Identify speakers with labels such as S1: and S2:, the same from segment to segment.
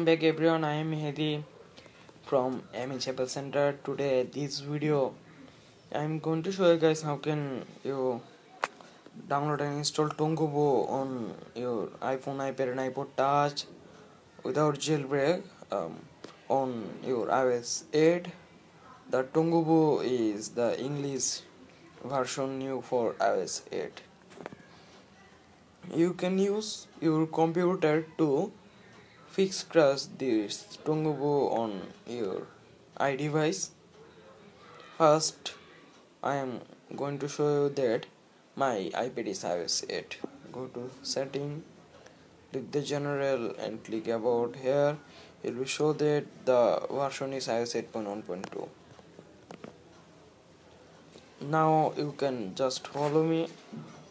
S1: welcome back everyone. I am Mehdi from MH Apple Center. Today, this video, I am going to show you guys how can you download and install Tongbu on your iPhone, iPad, and iPod Touch without jailbreak um, on your iOS 8. The Tongbu is the English version new for iOS 8 you can use your computer to fix crash this Tongbu on your iDevice. First, I am going to show you that my iPad is iOS 8. Go to setting, click the general and click about here. It will show that the version is iOS 8.1.2. Now you can just follow me.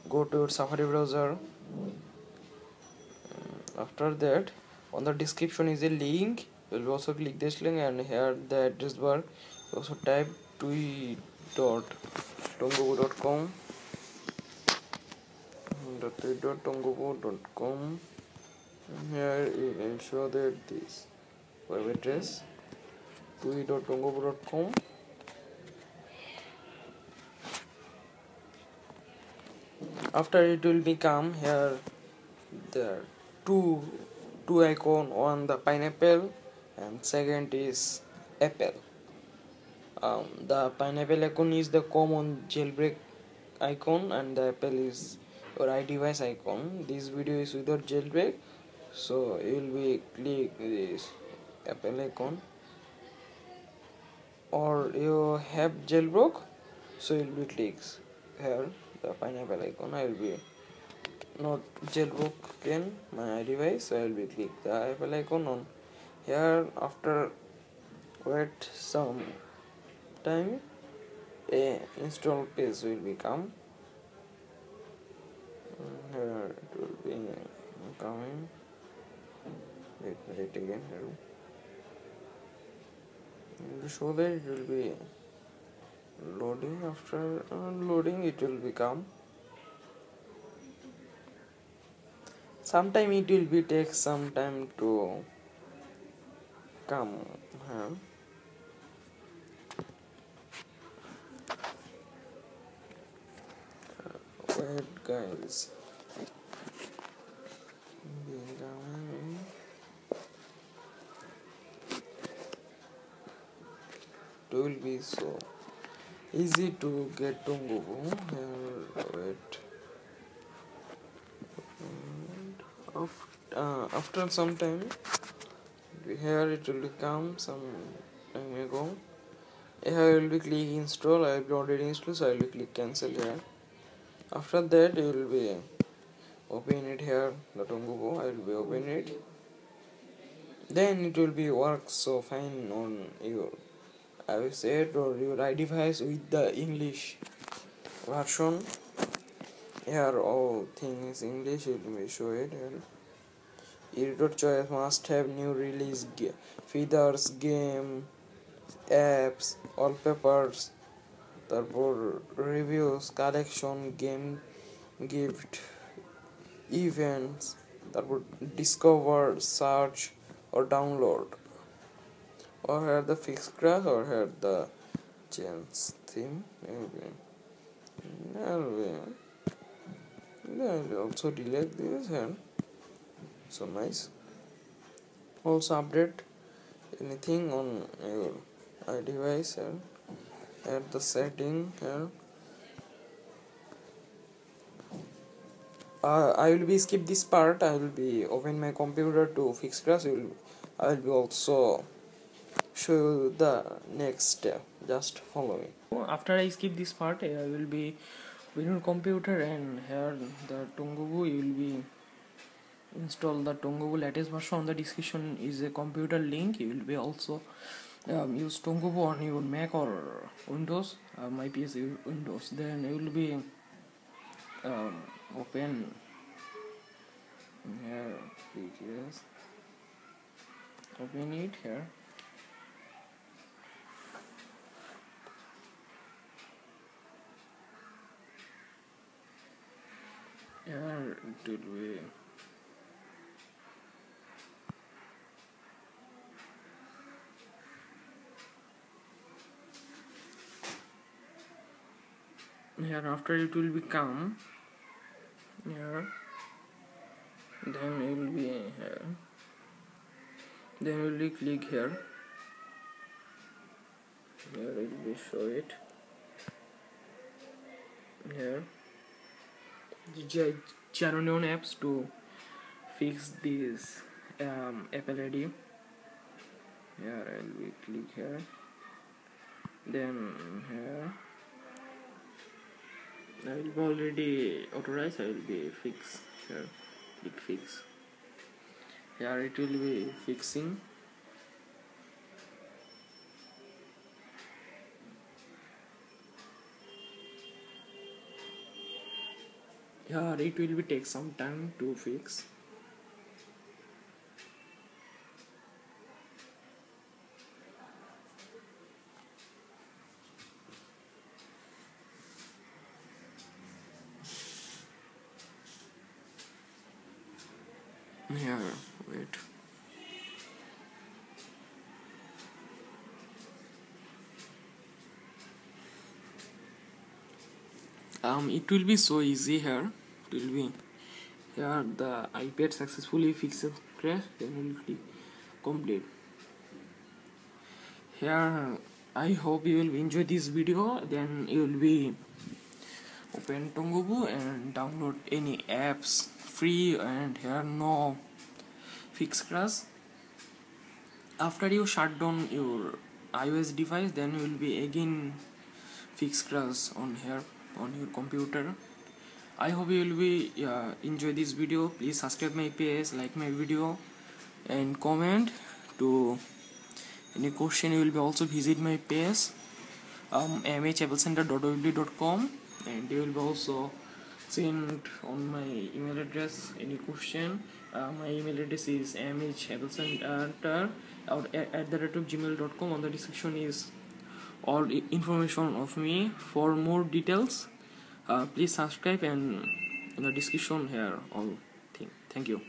S1: Go to your Safari browser mm, after that on the description is a link. You will also click this link and here the address bar. Also type tui.tongbu.com tui.tongbu.com here you show that this web address tui.tongbu.com after it will become here the two two icon on the pineapple and second is apple. Um, the pineapple icon is the common jailbreak icon and the apple is your iDevice icon. This video is without jailbreak so you will be click this apple icon. Or you have jailbroke so you will be clicks here the pineapple icon. I will be not jailbroken my device so I will be click the apple icon on here. After wait some time a install page will become. Mm, here it will be coming. Wait wait again here show that it will be loading? After loading it will become sometime it will be take some time to come huh? Uh, wait guys? It will be so easy to get to Google. Wait after, uh, after some time here it will come some time ago. Here I will be click install I have already installed so I will click cancel here. After that you will be open it here the Tongbu I will be open it. Then it will be work so fine on your I will say it or your iDevice with the English version here all things English it will show it here editor choice must have new release feathers game apps wallpapers তারপর reviews collection game gift events তারপর discover search or download or here the fixed grass or here the change theme maybe I'll also delete this and so nice. Also update anything on your iDevice and at the setting here uh, I will be skip this part. I will be open my computer to fix crash I will, I will be also show you the next step. Just follow me. After I skip this part I will be window computer and here the Tongbu you will be install the Tongbu latest version on the description is a computer link. You will be also um, use Tongbu on your Mac or Windows uh, my PC Windows. Then you will be um, open here yes. Open it here did we here after it will become here. Then it will be here. Then you will click here. Here it will show it. Here. The judge Genuine apps to fix this um, Apple ID here I will click here. Then here. I will be already authorized I will be fix here. Click fix. Here it will be fixing here it will be take some time to fix. Here wait. Um it will be so easy here will be. Here the ipad successfully fixes crash click complete. Here i hope you will enjoy this video. Then you will be open Tongbu and download any apps free and here no fix crash. After you shut down your iOS device then you will be again fix crash on here on your computer I hope you will be uh, enjoy this video. Please subscribe my page like my video and comment to any question. You will be also visit my page um, and you will be also send on my email address any question. Uh, my email address is mhapplecenter at the rate of gmail.com on the description is all information of me. For more details uh, please subscribe and in the description here all thing. Thank you